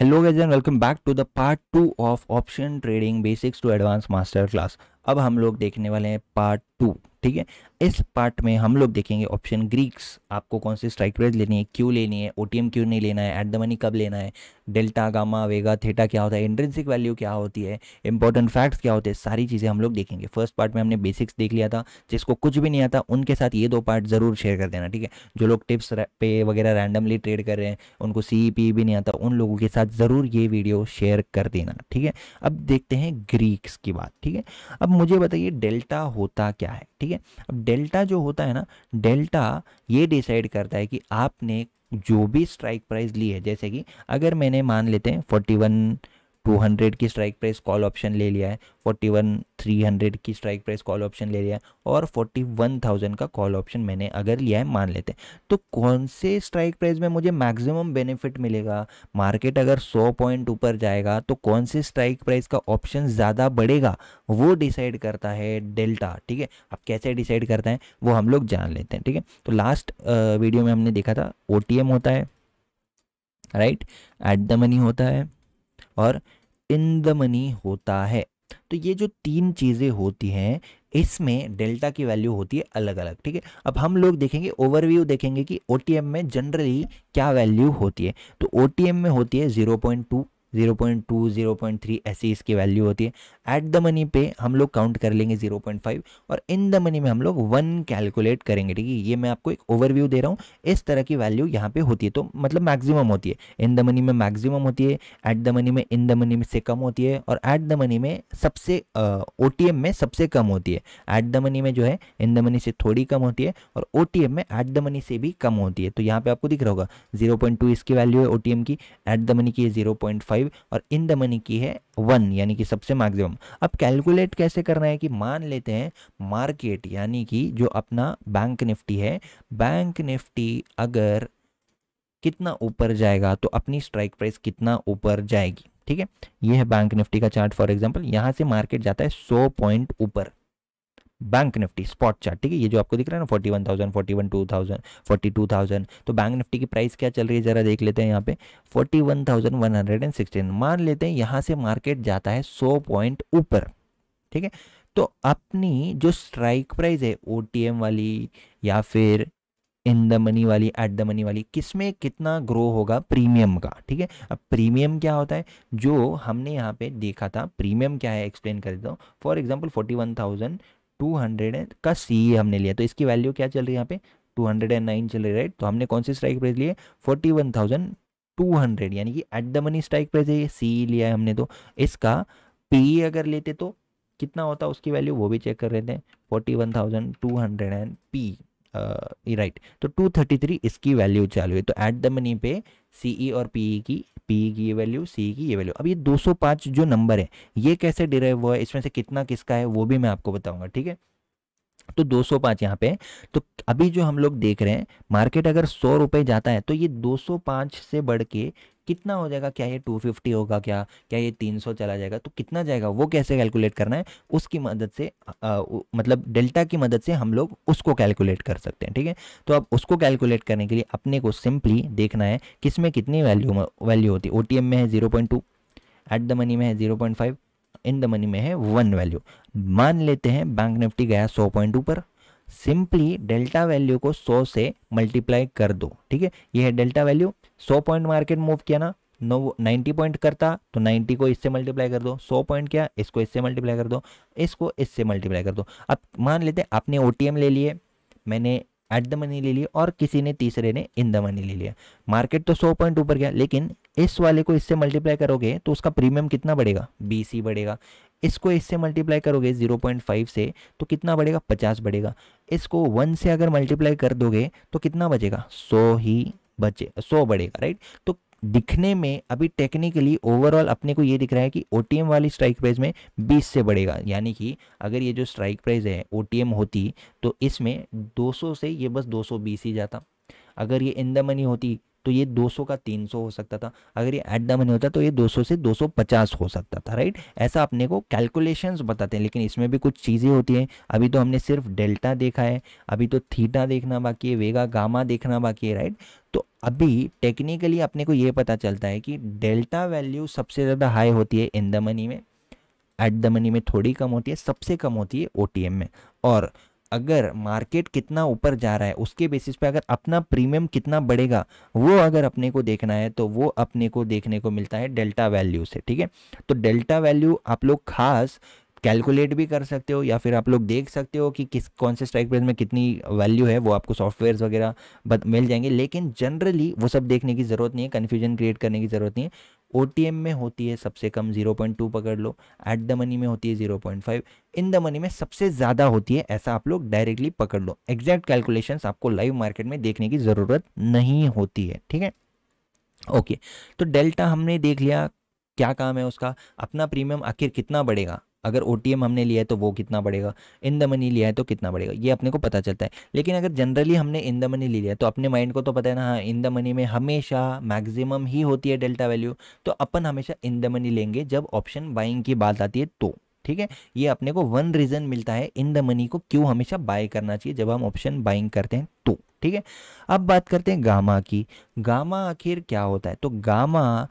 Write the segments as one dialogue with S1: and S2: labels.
S1: Hello guys and welcome back to the part two of option trading basics to advance master class अब हम लोग देखने वाले हैं पार्ट टू ठीक है? इस पार्ट में हम लोग देखेंगे ऑप्शन ग्रीक्स आपको कौन सी स्ट्राइक प्राइस लेनी है, क्यों लेनी है ओटीएम क्यों नहीं लेना है एट द मनी कब लेना है डेल्टा गामा वेगा थेटा क्या होता है इंट्रेंसिक वैल्यू क्या होती है इंपॉर्टेंट फैक्ट्स क्या होते हैं, सारी चीज़ें हम लोग देखेंगे। फ़र्स्ट पार्ट में हमने बेसिक्स देख लिया था, जिसको कुछ भी नहीं आता, उनके साथ ये दो पार्ट ज़रूर शेयर कर देना, ठीक है? जो लोग टिप्स पे वगैरह रैंडमली ट्रेड कर रहे हैं, उनको सी e भी नहीं आता, उन लोगों के साथ ज़रूर ये वीडियो शेयर कर देना, ठीक है? अब देखते हैं ग्रीक्स की बात, ठीक है? अब मुझे बताइए डेल्टा होता क्या है? ठीक है? अब डेल्टा जो होता है ना, डेल्टा ये डिसाइड करता है कि आपने जो भी स्ट्राइक प्राइस ली है, जैसे कि अगर मैंने मान लेते हैं, फोर्टी वन टू हंड्रेड की स्ट्राइक प्राइस कॉल ऑप्शन ले लिया है फोर्टी वन थ्री हंड्रेड की स्ट्राइक प्राइस कॉल ऑप्शन ले लिया है और फोर्टी वन थाउज़ेंड का कॉल ऑप्शन मैंने अगर लिया है, मान लेते हैं। तो कौन से स्ट्राइक प्राइस में मुझे मैक्सिमम बेनिफिट मिलेगा? मार्केट अगर सौ पॉइंट ऊपर जाएगा तो कौन से स्ट्राइक प्राइस का ऑप्शन ज़्यादा बढ़ेगा? वो डिसाइड करता है डेल्टा ठीक है? अब कैसे डिसाइड करता है, वो हम लोग जान लेते हैं, ठीक है? तो लास्ट वीडियो में हमने देखा था ओ होता है राइट एट द मनी होता है। और इन द मनी होता है। तो ये जो तीन चीज़ें होती हैं, इसमें डेल्टा की वैल्यू होती है अलग अलग ठीक है? अब हम लोग देखेंगे ओवरव्यू देखेंगे कि ओ में जनरली क्या वैल्यू होती है। तो ओटीएम में होती है zero point two zero point two zero point three ऐसी इसकी वैल्यू होती है एट द मनी पे हम लोग काउंट कर लेंगे ज़ीरो पॉइंट फाइव और इन द मनी में हम लोग वन कैलकुलेट करेंगे ठीक है ये मैं आपको एक ओवरव्यू दे रहा हूँ इस तरह की वैल्यू यहाँ पे होती है तो मतलब मैक्सिमम होती है इन द मनी में मैक्सिमम होती है एट द मनी में इन द मनी में से कम होती है और एट द मनी में सबसे ओ uh, में सबसे कम होती है एट द मनी में जो है इन द मनी से थोड़ी कम होती है और ओटीएम में एट द मनी से भी कम होती है तो यहाँ पे आपको दिख रहा होगा ज़ीरो पॉइंट टू इसकी वैल्यू है ओटीएम की एट द मनी की ज़ीरो पॉइंट फाइव फाइव और इन द मनी की है वन यानी कि सबसे मैक्सिमम अब कैलकुलेट कैसे करना है कि मान लेते हैं मार्केट यानी कि जो अपना बैंक निफ्टी है बैंक निफ्टी अगर कितना ऊपर जाएगा तो अपनी स्ट्राइक प्राइस कितना ऊपर जाएगी, ठीक है? ये है बैंक निफ्टी का चार्ट फॉर एग्ज़ाम्पल यहाँ से मार्केट जाता है 100 पॉइंट ऊपर। बैंक निफ्टी स्पॉट चार्ट ठीक है? ये जो आपको दिख रहा है ना forty one thousand forty one two thousand forty two thousand तो बैंक निफ्टी की प्राइस क्या चल रही है? ज़रा देख लेते हैं यहाँ पे। Forty one thousand one hundred and sixteen मान लेते हैं यहाँ से मार्केट जाता है सौ पॉइंट ऊपर, ठीक है? तो अपनी जो स्ट्राइक प्राइस है ओ वाली या फिर इन द मनी वाली एट द मनी वाली किसमें कितना ग्रो होगा? प्रीमियम का, ठीक है? अब प्रीमियम क्या होता है? जो हमने यहाँ पे देखा था प्रीमियम क्या है? एक्सप्लेन कर देता हूँ। For example forty one thousand two hundred का सी हमने लिया। तो इसकी वैल्यू क्या चल रही है यहाँ पे? टू हंड्रेड एंड नाइन चल रही है राइट तो हमने कौन सी स्ट्राइक प्राइस लिए forty one thousand two hundred, यानी कि at the money strike price है ये। सी लिया है हमने तो। इसका पी अगर लेते तो कितना होता उसकी वैल्यू वो भी चेक कर रहे थे। Forty one thousand two hundred and P right तो टू थर्टी थ्री इसकी वैल्यू चालू है। तो एट द मनी पे सी और पी की पी की ये वैल्यू सी की ये वैल्यू अब ये 205 जो नंबर है, ये कैसे डिराइव हुआ है, इसमें से कितना किसका है, वो भी मैं आपको बताऊँगा, ठीक है? तो 205 यहाँ पे तो अभी जो हम लोग देख रहे हैं मार्केट अगर सौ रुपए जाता है तो ये 205 से बढ़ के कितना हो जाएगा? क्या ये 250 होगा क्या? क्या ये 300 चला जाएगा? तो कितना जाएगा? वो कैसे कैलकुलेट करना है? उसकी मदद से आ, मतलब डेल्टा की मदद से हम लोग उसको कैलकुलेट कर सकते हैं ठीक है? तो अब उसको कैलकुलेट करने के लिए अपने को सिंपली देखना है किसमें कितनी वैल्यू वैल्यू होती है। ओटीएम में है zero point two at the money में है zero point five in the money में है वन वैल्यू मान लेते हैं बैंक निफ्टी गया सौ पॉइंट ऊपर सिंपली डेल्टा वैल्यू को 100 से मल्टीप्लाई कर दो, ठीक है? ये है delta value. 100 point market move किया ना, नो नाइन्टी पॉइंट करता तो 90 को इससे मल्टीप्लाई कर दो। 100 पॉइंट किया, इसको इससे मल्टीप्लाई कर दो, इसको इससे मल्टीप्लाई कर दो। अब मान लेते हैं आपने ओटीएम ले लिए, मैंने एट द मनी ले लिया और किसी ने तीसरे ने इन द मनी ले लिया। मार्केट तो 100 पॉइंट ऊपर गया, लेकिन इस वाले को इससे मल्टीप्लाई करोगे तो उसका प्रीमियम कितना बढ़ेगा? बीसी बढ़ेगा। इसको इससे मल्टीप्लाई करोगे 0.5 से तो कितना बढ़ेगा? 50 बढ़ेगा। इसको 1 से अगर मल्टीप्लाई कर दोगे तो कितना बचेगा? 100 ही बचे 100 बढ़ेगा राइट तो दिखने में, अभी टेक्निकली ओवरऑल अपने को ये दिख रहा है कि ओटीएम वाली स्ट्राइक प्राइस में 20 से बढ़ेगा। यानी कि अगर ये जो स्ट्राइक प्राइस है ओटीएम होती तो इसमें 200 से ये बस 220 ही जाता। अगर ये इन द मनी होती तो ये 200 का 300 हो सकता था। अगर ये एट द मनी होता तो ये 200 से 250 हो सकता था राइट ऐसा अपने को कैलकुलेशंस बताते हैं, लेकिन इसमें भी कुछ चीज़ें होती हैं। अभी तो हमने सिर्फ़ डेल्टा देखा है, अभी तो थीटा देखना बाकी है, वेगा गामा देखना बाकी है राइट तो अभी टेक्निकली अपने को ये पता चलता है कि डेल्टा वैल्यू सबसे ज़्यादा हाई होती है इन द मनी में एट द मनी में थोड़ी कम होती है, सबसे कम होती है ओटीएम में। और अगर मार्केट कितना ऊपर जा रहा है, उसके बेसिस पे अगर अपना प्रीमियम कितना बढ़ेगा, वो अगर अपने को देखना है तो वो अपने को देखने को मिलता है डेल्टा वैल्यू से, ठीक है? तो डेल्टा वैल्यू आप लोग खास कैलकुलेट भी कर सकते हो या फिर आप लोग देख सकते हो कि किस, कौन से स्ट्राइक प्राइस में कितनी वैल्यू है, वो आपको सॉफ्टवेयर वगैरह मिल जाएँगे। लेकिन जनरली वो सब देखने की ज़रूरत नहीं है कन्फ्यूज़न क्रिएट करने की ज़रूरत नहीं है। ओटीएम में होती है सबसे कम 0.2 पकड़ लो एट द मनी में होती है 0.5 इन द मनी में सबसे ज़्यादा होती है, ऐसा आप लोग डायरेक्टली पकड़ लो। एग्जैक्ट कैलकुलेशंस आपको लाइव मार्केट में देखने की ज़रूरत नहीं होती है, ठीक है? ओके तो डेल्टा हमने देख लिया, क्या काम है उसका? अपना प्रीमियम आखिर कितना बढ़ेगा? अगर ओटीएम हमने लिया है तो वो कितना बढ़ेगा? इन द मनी लिया है तो कितना बढ़ेगा? ये अपने को पता चलता है। लेकिन अगर जनरली हमने इन द मनी ले लिया तो अपने माइंड को तो पता है ना हाँ इन द मनी में हमेशा मैक्सिमम ही होती है डेल्टा वैल्यू तो अपन हमेशा इन द मनी लेंगे जब ऑप्शन बाइंग की बात आती है तो। ठीक है? ये अपने को वन रीज़न मिलता है इन द मनी को क्यों हमेशा बाय करना चाहिए जब हम ऑप्शन बाइंग करते हैं तो। ठीक है? अब बात करते हैं गामा की। गामा आखिर क्या होता है? तो गामा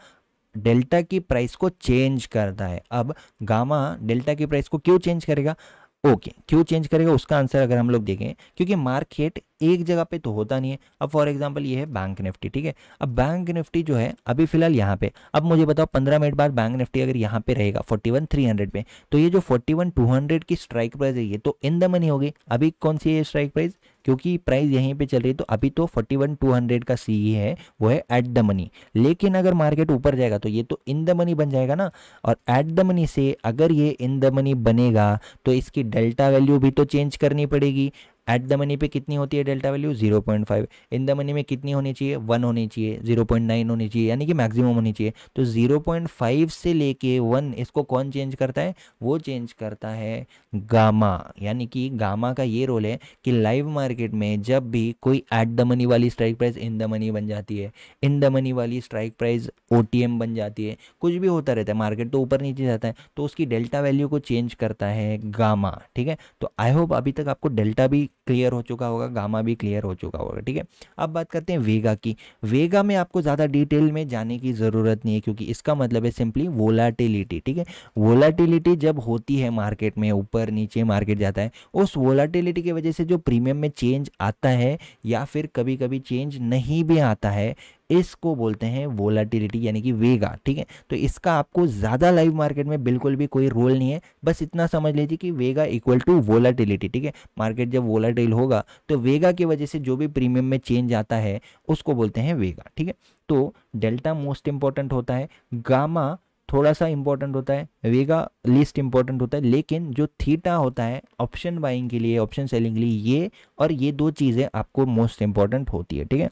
S1: डेल्टा की प्राइस को चेंज करता है। अब गामा डेल्टा की प्राइस को क्यों चेंज करेगा? ओके okay, क्यों चेंज करेगा? उसका आंसर अगर हम लोग देखें क्योंकि मार्केट एक जगह पे तो होता नहीं है। अब फॉर एग्जांपल ये है बैंक निफ्टी ठीक है? अब बैंक निफ्टी जो है, अभी फ़िलहाल यहाँ पे, अब मुझे बताओ पंद्रह मिनट बाद बैंक निफ्टी अगर यहाँ पे रहेगा फोर्टी वन थ्री हंड्रेड पे तो ये जो फोर्टी वन टू हंड्रेड की स्ट्राइक प्राइस है, ये तो इन द मनी होगी। अभी कौन सी है स्ट्राइक प्राइस क्योंकि प्राइस यहीं पे चल रही तो अभी तो फोर्टी वन टू हंड्रेड का सी है, वो है एट द मनी लेकिन अगर मार्केट ऊपर जाएगा तो ये तो इन द मनी बन जाएगा ना। और एट द मनी से अगर ये इन द मनी बनेगा तो इसकी डेल्टा वैल्यू भी तो चेंज करनी पड़ेगी। एट द मनी पे कितनी होती है delta value 0.5 in the money में कितनी होनी चाहिए? वन होनी चाहिए. 0.9 होनी चाहिए. यानी कि मैक्सिमम होनी चाहिए. तो 0.5 से लेके वन इसको कौन चेंज करता है? वो चेंज करता है गामा यानी कि गामा का ये रोल है कि लाइव मार्केट में जब भी कोई एट द मनी वाली strike price in the money बन जाती है इन द मनी वाली स्ट्राइक प्राइस ओ बन जाती है, कुछ भी होता रहता है मार्केट तो ऊपर नीचे जाता है तो उसकी डेल्टा वैल्यू को चेंज करता है गामा ठीक है? तो आई होप अभी तक आपको डेल्टा भी क्लियर हो चुका होगा, गामा भी क्लियर हो चुका होगा, ठीक है? अब बात करते हैं वेगा की। वेगा में आपको ज़्यादा डिटेल में जाने की ज़रूरत नहीं है, क्योंकि इसका मतलब है सिंपली वोलाटिलिटी, ठीक है? वोलाटिलिटी जब होती है मार्केट में, ऊपर नीचे मार्केट जाता है, उस वोलाटिलिटी की वजह से जो प्रीमियम में चेंज आता है या फिर कभी कभी चेंज नहीं भी आता है इसको बोलते हैं वोलाटिलिटी यानी कि वेगा, ठीक है? तो इसका आपको ज़्यादा लाइव मार्केट में बिल्कुल भी कोई रोल नहीं है। बस इतना समझ लीजिए कि वेगा इक्वल टू वोलाटिलिटी ठीक है? मार्केट जब वोलाटिल होगा तो वेगा की वजह से जो भी प्रीमियम में चेंज आता है, उसको बोलते हैं वेगा, ठीक है? तो डेल्टा मोस्ट इंपॉर्टेंट होता है गामा थोड़ा सा इंपॉर्टेंट होता है, वेगा लीस्ट इंपॉर्टेंट होता है, लेकिन जो थीटा होता है ऑप्शन बाइंग के लिए ऑप्शन सेलिंग के लिए, ये और ये दो चीज़ें आपको मोस्ट इंपॉर्टेंट होती है, ठीक है?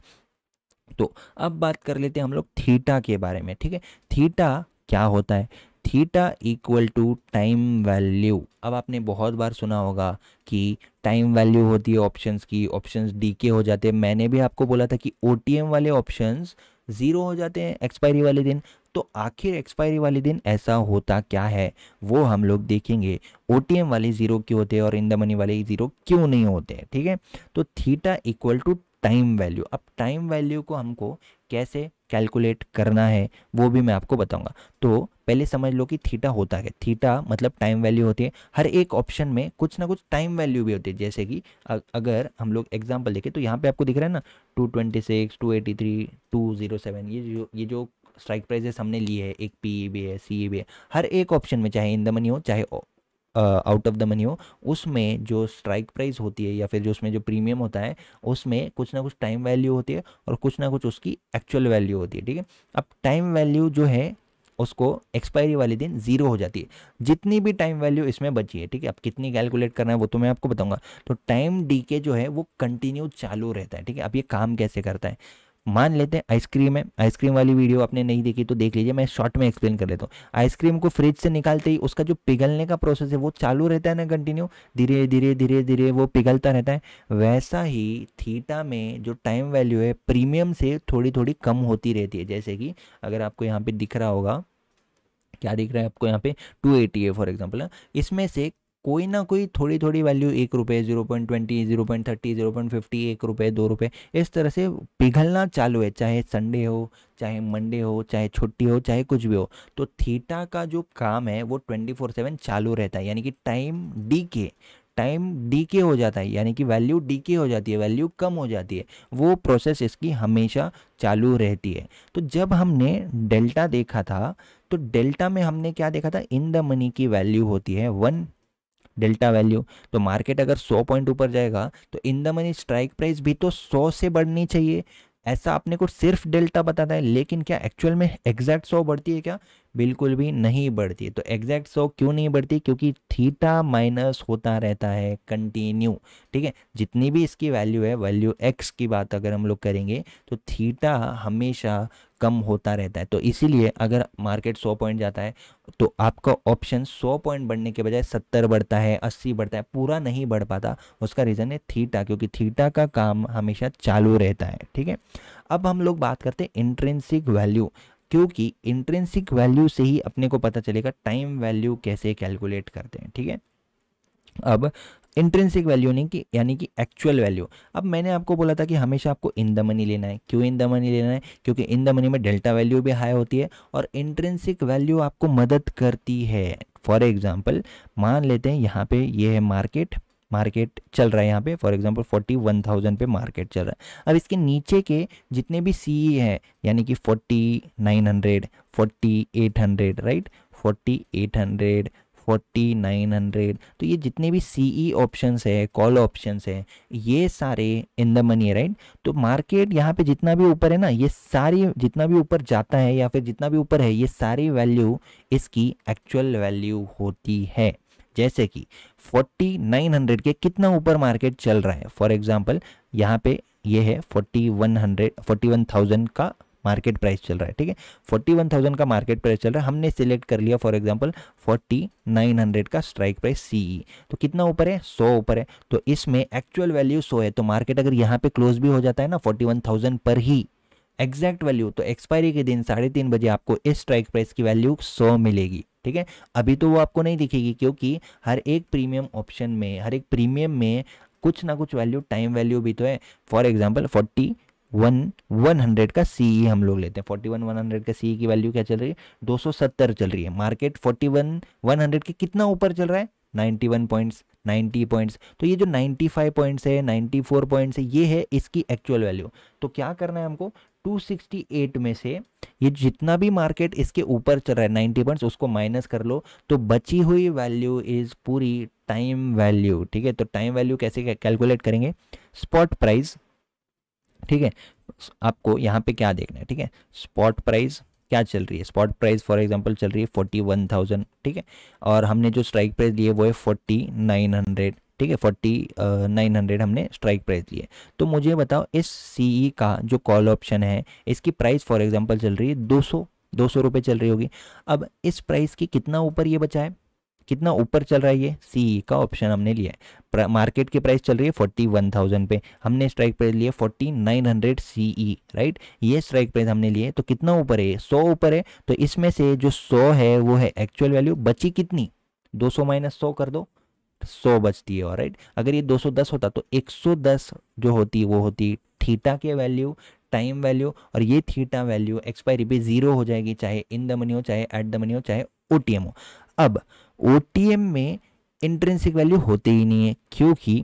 S1: तो अब बात कर लेते हैं हम लोग थीटा के बारे में, ठीक है? थीटा क्या होता है? Theta equal to time value अब आपने बहुत बार सुना होगा कि टाइम वैल्यू होती है ऑप्शंस की ऑप्शंस डीके हो जाते हैं। मैंने भी आपको बोला था कि ओटीएम वाले ऑप्शंस ज़ीरो हो जाते हैं एक्सपायरी वाले दिन। तो आखिर एक्सपायरी वाले दिन ऐसा होता क्या है? वो हम लोग देखेंगे। ओटीएम वाले ज़ीरो क्यों होते हैं और इन द मनी वाले ज़ीरो क्यों नहीं होते ठीक है? तो theta equal to time value अब टाइम वैल्यू को हमको कैसे कैलकुलेट करना है, वो भी मैं आपको बताऊँगा। तो पहले समझ लो कि थीटा होता है थीटा मतलब टाइम वैल्यू होती है। हर एक ऑप्शन में कुछ ना कुछ टाइम वैल्यू भी होती है। जैसे कि अगर हम लोग एग्जांपल देखें तो यहाँ पे आपको दिख रहा है ना two twenty six two eighty three two zero seven ये जो ये जो स्ट्राइक प्राइजेस हमने लिए है, एक पी भी है सी भी है। हर एक ऑप्शन में, चाहे इन द मनी हो, चाहे आउट ऑफ़ द मनी हो, उसमें जो स्ट्राइक प्राइस होती है या फिर जो उसमें जो प्रीमियम होता है, उसमें कुछ ना कुछ टाइम वैल्यू होती है और कुछ ना कुछ उसकी एक्चुअल वैल्यू होती है, ठीक है? अब टाइम वैल्यू जो है, उसको एक्सपायरी वाले दिन ज़ीरो हो जाती है। जितनी भी टाइम वैल्यू इसमें बची है, ठीक है? अब कितनी कैलकुलेट करना है वो तो मैं आपको बताऊँगा। तो टाइम डी के जो है, वो कंटिन्यू चालू रहता है, ठीक है? अब ये काम कैसे करता है? मान लेते हैं आइसक्रीम है आइसक्रीम वाली वीडियो आपने नहीं देखी तो देख लीजिए, मैं शॉर्ट में एक्सप्लेन कर लेता हूँ। आइसक्रीम को फ्रिज से निकालते ही उसका जो पिघलने का प्रोसेस है, वो चालू रहता है ना कंटिन्यू धीरे धीरे धीरे धीरे वो पिघलता रहता है। वैसा ही थीटा में जो टाइम वैल्यू है प्रीमियम से थोड़ी थोड़ी कम होती रहती है। जैसे कि अगर आपको यहाँ पे दिख रहा होगा, क्या दिख रहा है आपको यहाँ पे? टू एटी है फॉर एग्ज़ाम्पल इसमें से कोई ना कोई थोड़ी थोड़ी वैल्यू एक रुपये zero point twenty zero point thirty zero point fifty एक रुपये दो रुपये इस तरह से पिघलना चालू है, चाहे संडे हो, चाहे मंडे हो, चाहे छुट्टी हो, चाहे कुछ भी हो तो थीटा का जो काम है, वो ट्वेंटी फोर सेवन चालू रहता है, यानी कि time decay time decay हो जाता है, यानी कि वैल्यू डी के हो जाती है वैल्यू कम हो जाती है, वो प्रोसेस इसकी हमेशा चालू रहती है। तो जब हमने डेल्टा देखा था तो डेल्टा में हमने क्या देखा था? इन द मनी की वैल्यू होती है वन डेल्टा वैल्यू। तो मार्केट अगर 100 पॉइंट ऊपर जाएगा तो in the money strike price भी तो 100 से बढ़नी चाहिए। ऐसा आपने को सिर्फ़ डेल्टा बताता है, लेकिन क्या एक्चुअल में एग्जैक्ट सौ बढ़ती है क्या? बिल्कुल भी नहीं बढ़ती है। तो एग्जैक्ट सौ क्यों नहीं बढ़ती? क्योंकि थीटा माइनस होता रहता है, कंटिन्यू। ठीक है? जितनी भी इसकी वैल्यू है, वैल्यू एक्स की बात अगर हम लोग करेंगे तो थीटा हमेशा कम होता रहता है। तो इसीलिए अगर मार्केट 100 पॉइंट जाता है तो आपका ऑप्शन 100 पॉइंट बढ़ने के बजाय 70 बढ़ता है 80 बढ़ता है, पूरा नहीं बढ़ पाता। उसका रीज़न है थीटा, क्योंकि थीटा का काम हमेशा चालू रहता है, ठीक है? अब हम लोग बात करते हैं इंट्रेंसिक वैल्यू क्योंकि इंट्रेंसिक वैल्यू से ही अपने को पता चलेगा टाइम वैल्यू कैसे कैलकुलेट करते हैं, ठीक है? अब इंट्रेंसिक वैल्यू नहीं कि, यानी कि एक्चुअल वैल्यू अब मैंने आपको बोला था कि हमेशा आपको इन द मनी लेना है। क्यों इन द मनी लेना है? क्योंकि इन द मनी में डेल्टा वैल्यू भी हाई होती है और इंट्रेंसिक वैल्यू आपको मदद करती है। फॉर एग्ज़ाम्पल मान लेते हैं यहाँ पे ये है मार्केट मार्केट चल रहा है यहाँ पे। For example forty one thousand पे मार्केट चल रहा है। अब इसके नीचे के जितने भी सी हैं, यानी कि forty nine hundred forty eight hundred right forty eight hundred forty nine hundred. तो ये जितने भी सी ई ऑप्शंस है कॉल ऑप्शन है, ये सारे इन द मनी है राइट तो मार्केट यहाँ पे जितना भी ऊपर है ना, ये सारी, जितना भी ऊपर जाता है या फिर जितना भी ऊपर है, ये सारी वैल्यू इसकी एक्चुअल वैल्यू होती है। जैसे कि फोर्टी नाइन हंड्रेड के कितना ऊपर मार्केट चल रहा है? फॉर एग्ज़ाम्पल यहाँ पे ये है forty one hundred, forty one thousand का मार्केट प्राइस चल रहा है, ठीक है? फोर्टी वन थाउज़ेंड का मार्केट प्राइस चल रहा है। हमने सिलेक्ट कर लिया, for example, forty nine hundred का स्ट्राइक प्राइस सी तो कितना ऊपर है? सौ ऊपर है। तो इसमें एक्चुअल वैल्यू सौ है। तो मार्केट अगर यहाँ पे क्लोज भी हो जाता है ना, फोर्टी वन थाउज़ेंड पर ही एग्जैक्ट वैल्यू तो एक्सपायरी के दिन साढ़े तीन बजे आपको इस स्ट्राइक प्राइस की वैल्यू सौ मिलेगी, ठीक है? अभी तो वो आपको नहीं दिखेगी, क्योंकि हर एक प्रीमियम ऑप्शन में, हर एक प्रीमियम में कुछ ना कुछ वैल्यू टाइम वैल्यू भी तो है। For example forty one one hundred का सी ई हम लोग लेते हैं। फोर्टी वन वन हंड्रेड का सीई की वैल्यू क्या चल रही है? दो सौ सत्तर चल रही है। Market forty one one hundred के कितना ऊपर चल रहा है? Ninety one points ninety points तो ये जो नाइन्टी फाइव पॉइंट्स है नाइन्टी फोर पॉइंट्स है, ये है इसकी एक्चुअल वैल्यू तो क्या करना है हमको? 268 में से ये जितना भी मार्केट इसके ऊपर चल रहा है 90 पॉइंट्स उसको माइनस कर लो। तो बची हुई वैल्यू इज़ पूरी टाइम वैल्यू ठीक है? तो टाइम वैल्यू कैसे कैलकुलेट करेंगे? स्पॉट प्राइस ठीक है? आपको यहाँ पे क्या देखना है, ठीक है? स्पॉट प्राइस क्या चल रही है? स्पॉट प्राइस फॉर एग्जांपल चल रही है फोर्टी वन थाउज़ेंड ठीक है? और हमने जो स्ट्राइक प्राइस लिए वो है फोर्टी नाइन हंड्रेड ठीक है? फोर्टी नाइन हंड्रेड हमने स्ट्राइक प्राइस लिए तो मुझे बताओ, इस सी e का जो कॉल ऑप्शन है, इसकी प्राइस फॉर एग्जांपल चल रही है दो सौ दो सौ रुपये चल रही होगी। अब इस प्राइस की कितना ऊपर ये बचा है? कितना ऊपर चल रहा है ये? सी का ऑप्शन हमने लिया है। मार्केट की प्राइस चल रही है फोर्टी वन थाउज़ेंड पे। हमने स्ट्राइक प्राइस लिया forty nine hundred C E right ये स्ट्राइक प्राइस हमने लिए तो कितना ऊपर है सौ ऊपर है। तो इसमें से जो सौ है, वो है एक्चुअल वैल्यू बची कितनी? दो सौ माइनस सौ कर दो, सौ बचती है और राइट अगर ये 210 होता तो 110 जो होती, वो होती थीटा के वैल्यू टाइम वैल्यू और ये थीटा वैल्यू एक्सपायरी पे ज़ीरो हो जाएगी, चाहे इन द मनी हो, चाहे एट द मनी हो, चाहे ओ हो। अब ओटीएम में इंट्रेंसिक वैल्यू होती ही नहीं है, क्योंकि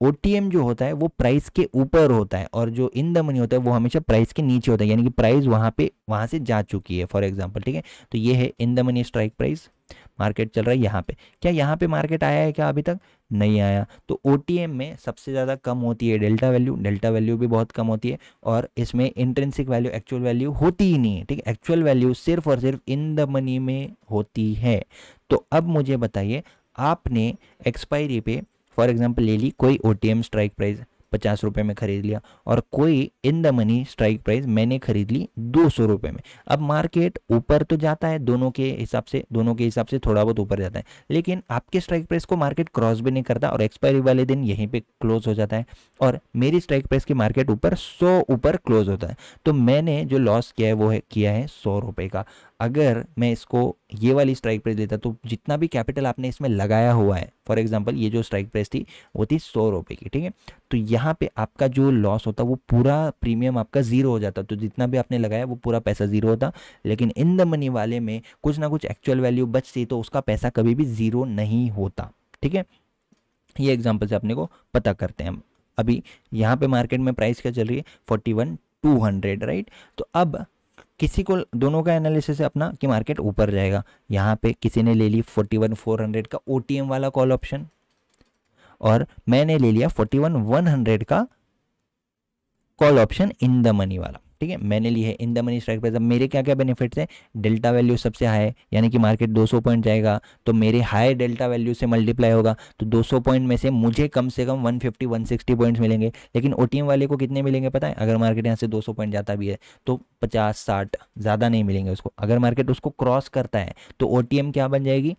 S1: ओटीएम जो होता है, वो प्राइस के ऊपर होता है और जो इन द मनी होता है, वो हमेशा प्राइस के नीचे होता है, यानी कि प्राइस वहाँ पे, वहाँ से जा चुकी है फॉर एग्जांपल ठीक है? तो ये है in the money strike price market चल रहा है यहाँ पे। क्या यहाँ पे मार्केट आया है क्या अभी तक? नहीं आया। तो ओटीएम में सबसे ज़्यादा कम होती है डेल्टा वैल्यू डेल्टा वैल्यू भी बहुत कम होती है और इसमें इंट्रेंसिक वैल्यू एक्चुअल वैल्यू होती ही नहीं है, ठीक है? एक्चुअल वैल्यू सिर्फ़ और सिर्फ़ इन द मनी में होती है। तो अब मुझे बताइए, आपने एक्सपायरी पे फॉर एग्ज़ाम्पल ले ली, कोई ओ स्ट्राइक प्राइस पचास रुपये में ख़रीद लिया और कोई in the money strike price मैंने खरीद ली दो सौ रुपये में। अब मार्केट ऊपर तो जाता है, दोनों के हिसाब से, दोनों के हिसाब से थोड़ा बहुत ऊपर जाता है, लेकिन आपके स्ट्राइक प्राइस को मार्केट क्रॉस भी नहीं करता और एक्सपायरी वाले दिन यहीं पे क्लोज हो जाता है और मेरी स्ट्राइक प्राइस की मार्केट ऊपर, सौ ऊपर क्लोज होता है। तो मैंने जो लॉस किया है, वो है, किया है सौ रुपये का। अगर मैं इसको ये वाली स्ट्राइक प्राइस देता तो जितना भी कैपिटल आपने इसमें लगाया हुआ है फॉर एग्जांपल ये जो स्ट्राइक प्राइस थी, वो थी सौ रुपये की, ठीक है? तो यहाँ पे आपका जो लॉस होता, वो पूरा प्रीमियम आपका ज़ीरो हो जाता। तो जितना भी आपने लगाया, वो पूरा पैसा ज़ीरो होता। लेकिन इन द मनी वाले में कुछ ना कुछ एक्चुअल वैल्यू बचती तो उसका पैसा कभी भी ज़ीरो नहीं होता, ठीक है? ये एग्ज़ाम्पल से अपने को पता करते हैं हम। अभी यहाँ पे मार्केट में प्राइस क्या चल रही है? Forty one two hundred right तो अब किसी को दोनों का एनालिसिस है अपना कि मार्केट ऊपर जाएगा। यहाँ पे किसी ने ले ली फोर्टी वन फोर हंड्रेड का ओटीएम वाला कॉल ऑप्शन और मैंने ले लिया फोर्टी वन वन हंड्रेड का call option in the money वाला। ठीक है, मैंने ली है in the money strike price अब मेरे क्या क्या बेनिफिट्स है? डेल्टा वैल्यू सबसे हाई यानी कि मार्केट 200 पॉइंट जाएगा तो मेरे हाई डेल्टा वैल्यू से मल्टीप्लाई होगा तो 200 पॉइंट में से मुझे कम से कम 150 160 पॉइंट्स मिलेंगे। लेकिन ओटीएम वाले को कितने मिलेंगे पता है? अगर मार्केट यहाँ से दो सौ पॉइंट जाता भी है तो पचास, साठ, ज़्यादा नहीं मिलेंगे उसको। अगर मार्केट उसको क्रॉस करता है तो ओटीएम क्या बन जाएगी?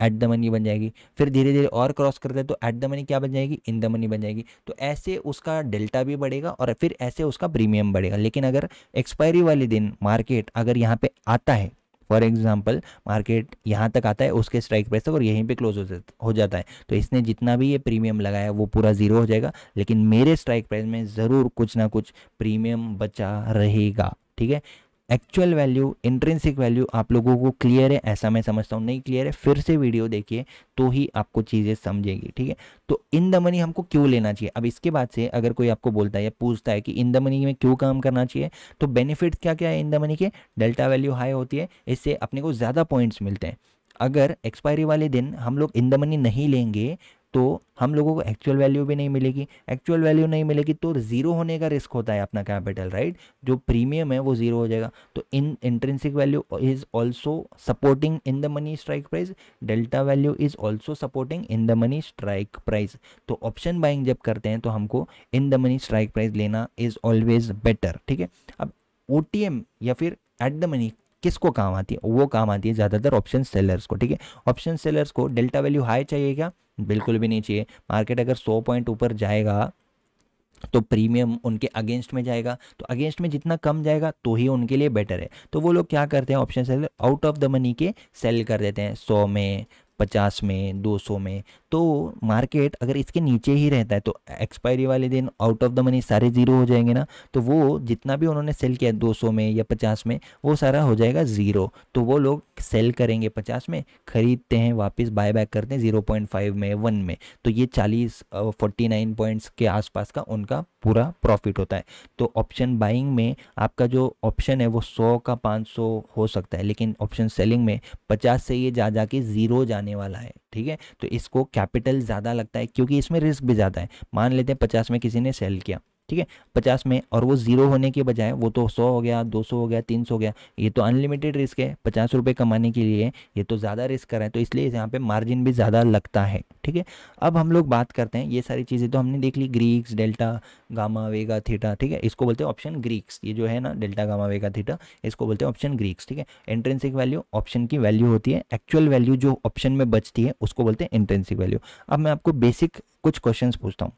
S1: एट द मनी बन जाएगी। फिर धीरे धीरे और क्रॉस करते हैं तो एट द मनी क्या बन जाएगी? इन द मनी बन जाएगी। तो ऐसे उसका डेल्टा भी बढ़ेगा और फिर ऐसे उसका प्रीमियम बढ़ेगा। लेकिन अगर एक्सपायरी वाले दिन मार्केट अगर यहाँ पे आता है फॉर एग्ज़ाम्पल मार्केट यहाँ तक आता है, उसके स्ट्राइक प्राइस तक और यहीं पे क्लोज हो जाता, है तो इसने जितना भी ये प्रीमियम लगाया वो पूरा ज़ीरो हो जाएगा। लेकिन मेरे स्ट्राइक प्राइस में ज़रूर कुछ ना कुछ प्रीमियम बचा रहेगा। ठीक है? एक्चुअल वैल्यू इंट्रेंसिक वैल्यू आप लोगों को क्लियर है? ऐसा मैं समझता हूँ, नहीं क्लियर है, फिर से वीडियो देखिए तो ही आपको चीज़ें समझेगी, ठीक है? तो इन द मनी हमको क्यों लेना चाहिए? अब इसके बाद से अगर कोई आपको बोलता है या पूछता है कि इन द मनी में क्यों काम करना चाहिए तो बेनिफिट क्या क्या है इन द मनी के? डेल्टा वैल्यू हाई होती है, इससे अपने को ज़्यादा पॉइंट्स मिलते हैं। अगर एक्सपायरी वाले दिन हम लोग इन द मनी नहीं लेंगे तो हम लोगों को एक्चुअल वैल्यू भी नहीं मिलेगी। एक्चुअल वैल्यू नहीं मिलेगी तो ज़ीरो होने का रिस्क होता है अपना कैपिटल राइट जो प्रीमियम है वो ज़ीरो हो जाएगा। तो in intrinsic value is also supporting in the money strike price delta value is also supporting in the money strike price तो ऑप्शन बाइंग जब करते हैं तो हमको in the money strike price लेना इज़ ऑलवेज बेटर ठीक है? अब ओटीएम या फिर एट द मनी किसको काम आती है? वो काम आती है ज़्यादातर ऑप्शन सेलर्स को, ठीक है? ऑप्शन सेलर्स को डेल्टा वैल्यू हाई चाहिए क्या? बिल्कुल भी नहीं चाहिए। मार्केट अगर सौ पॉइंट ऊपर जाएगा तो प्रीमियम उनके अगेंस्ट में जाएगा। तो अगेंस्ट में जितना कम जाएगा तो ही उनके लिए बेटर है। तो वो लोग क्या करते हैं option seller out of the money के सेल कर देते हैं। सौ में पचास में, दो सौ में तो मार्केट अगर इसके नीचे ही रहता है तो एक्सपायरी वाले दिन आउट ऑफ़ द मनी सारे ज़ीरो हो जाएँगे ना तो वो जितना भी उन्होंने सेल किया दो सौ में या पचास में, वो सारा हो जाएगा ज़ीरो। तो वो लोग सेल करेंगे पचास में, ख़रीदते हैं, वापस बाय बैक करते हैं ज़ीरो पॉइंट फाइव में, वन में। तो ये चालीस फोर्टी नाइन पॉइंट्स के आसपास का उनका पूरा प्रॉफिट होता है। तो ऑप्शन बाइंग में आपका जो ऑप्शन है, वो सौ का पाँच सौ हो सकता है, लेकिन ऑप्शन सेलिंग में पचास से ये जा जा के ज़ीरो जाने वाला है, ठीक है? तो इसको कैपिटल ज़्यादा लगता है क्योंकि इसमें रिस्क भी ज़्यादा है। मान लेते हैं पचास में किसी ने सेल किया। ठीक है, पचास में और वो ज़ीरो होने के बजाय वो तो सौ हो गया, दो सौ हो गया, तीन सौ हो गया, ये तो अनलिमिटेड रिस्क है, पचास रुपये कमाने के लिए ये तो ज़्यादा रिस्क कर रहा है तो इसलिए यहाँ पे मार्जिन भी ज़्यादा लगता है, ठीक है। अब हम लोग बात करते हैं, ये सारी चीज़ें तो हमने देख ली Greeks delta gamma vega theta ठीक है, इसको बोलते हैं ऑप्शन ग्रीक्स ये जो है ना डेल्टा गामा वेगा थीटा इसको बोलते हैं ऑप्शन ग्रीक्स ठीक है। इंट्रेंसिक वैल्यू ऑप्शन की वैल्यू होती है एक्चुअल वैल्यू जो ऑप्शन में बचती है, उसको बोलते हैं इंट्रेंसिक वैल्यू अब मैं आपको बेसिक कुछ क्वेश्चन पूछता हूँ।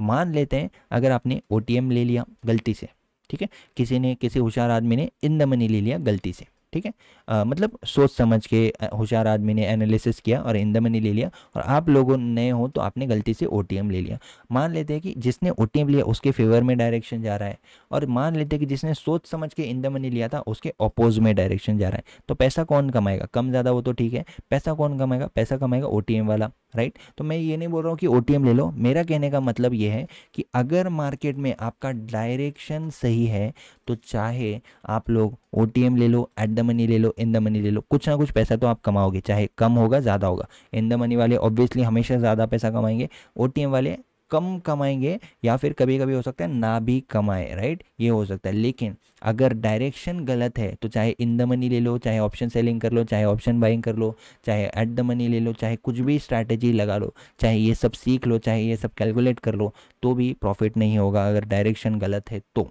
S1: मान लेते हैं, अगर आपने ओ ले लिया गलती से, ठीक है? किसी ने, किसी होशियार आदमी ने इन द मनी ले लिया गलती से। ठीक है? मतलब सोच समझ के होशियार आदमी ने एनालिसिस किया और इन द मनी ले लिया और आप लोगों नए हो तो आपने गलती से ओटीएम ले लिया। मान लेते हैं कि जिसने ओटीएम लिया उसके फेवर में डायरेक्शन जा रहा है और मान लेते हैं कि जिसने सोच समझ के इन द मनी लिया था उसके अपोज में डायरेक्शन जा रहा है। तो पैसा कौन कमाएगा? कम ज़्यादा वो तो ठीक है। पैसा कौन कमाएगा? पैसा कमाएगा ओ वाला राइट तो मैं ये नहीं बोल रहा हूँ कि ओटीएम ले लो। मेरा कहने का मतलब ये है कि अगर मार्केट में आपका डायरेक्शन सही है तो चाहे आप लोग ओ ले लो एट द मनी ले लो इन द मनी ले लो। कुछ ना कुछ पैसा तो आप कमाओगे, चाहे कम होगा, ज़्यादा होगा। इन द मनी वाले ऑब्वियसली हमेशा ज़्यादा पैसा कमाएँगे। ओटीएम वाले कम कमाएँगे या फिर कभी कभी हो सकता है ना भी कमाए राइट ये हो सकता है। लेकिन अगर डायरेक्शन गलत है तो चाहे इन द मनी ले लो, चाहे ऑप्शन सेलिंग कर लो, चाहे ऑप्शन बाइंग कर लो, चाहे एट द मनी ले लो, चाहे कुछ भी स्ट्रैटेजी लगा लो, चाहे ये सब सीख लो, चाहे ये सब कैलकुलेट कर लो तो भी प्रॉफिट नहीं होगा अगर डायरेक्शन गलत है तो।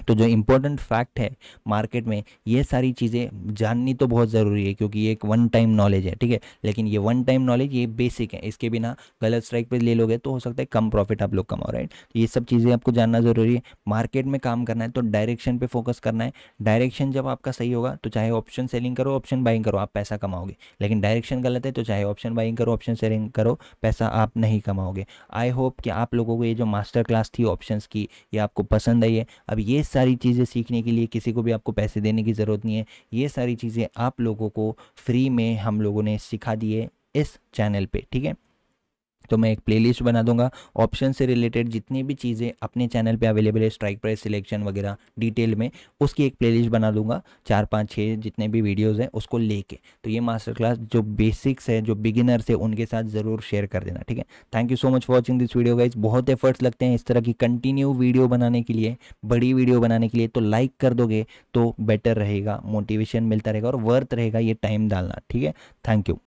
S1: तो जो इम्पोर्टेंट फैक्ट है मार्केट में, ये सारी चीज़ें जाननी तो बहुत ज़रूरी है क्योंकि ये एक वन टाइम नॉलेज है, ठीक है? लेकिन ये वन टाइम नॉलेज ये बेसिक है। इसके बिना गलत स्ट्राइक पे ले लोगे तो हो सकता है कम प्रॉफिट आप लोग कमाओ राइट तो ये सब चीज़ें आपको जानना ज़रूरी है। मार्केट में काम करना है तो डायरेक्शन पर फोकस करना है। डायरेक्शन जब आपका सही होगा तो चाहे ऑप्शन सेलिंग करो ऑप्शन बाइंग करो, आप पैसा कमाओगे। लेकिन डायरेक्शन गलत है तो चाहे ऑप्शन बाइंग करो ऑप्शन सेलिंग करो, पैसा आप नहीं कमाओगे। आई होप कि आप लोगों को ये जो मास्टर क्लास थी ऑप्शन की, ये आपको पसंद आई है। अब ये सारी चीज़ें सीखने के लिए किसी को भी आपको पैसे देने की ज़रूरत नहीं है। ये सारी चीज़ें आप लोगों को फ्री में हम लोगों ने सिखा दी है इस चैनल पे, ठीक है? तो मैं एक प्लेलिस्ट बना दूँगा। ऑप्शन से रिलेटेड जितनी भी चीज़ें अपने चैनल पे अवेलेबल है स्ट्राइक प्राइस सिलेक्शन वगैरह डिटेल में, उसकी एक प्लेलिस्ट बना दूँगा। चार, पाँच छः जितने भी वीडियोज़ हैं, उसको लेके। तो ये मास्टर क्लास जो बेसिक्स है, जो बिगिनर्स है, उनके साथ ज़रूर शेयर कर देना, ठीक है? Thank you so much watching this video guys बहुत एफर्ट्स लगते हैं इस तरह की कंटिन्यू वीडियो बनाने के लिए, बड़ी वीडियो बनाने के लिए। तो लाइक कर दोगे तो बेटर रहेगा मोटिवेशन मिलता रहेगा और वर्थ रहेगा ये टाइम डालना, ठीक है? Thank you